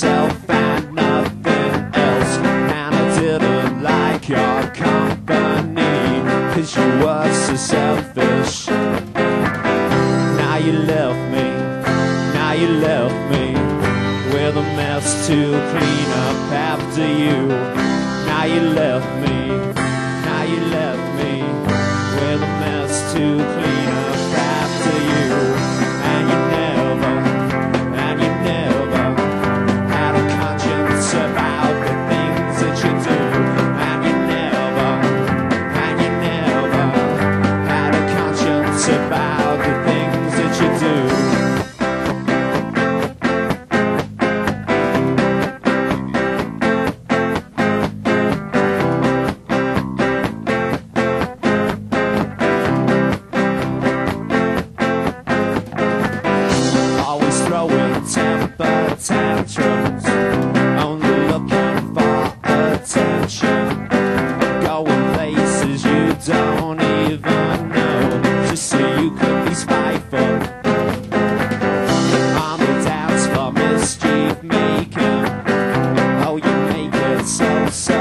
yourself and nothing else. And I didn't like your company, cause you were so selfish. Now you left me, now you left me with a mess to clean up after you. Now you left me, tantrums, only looking for attention, going places you don't even know, just so you could be spiteful. On the dance floor, mischief making, oh you make it so so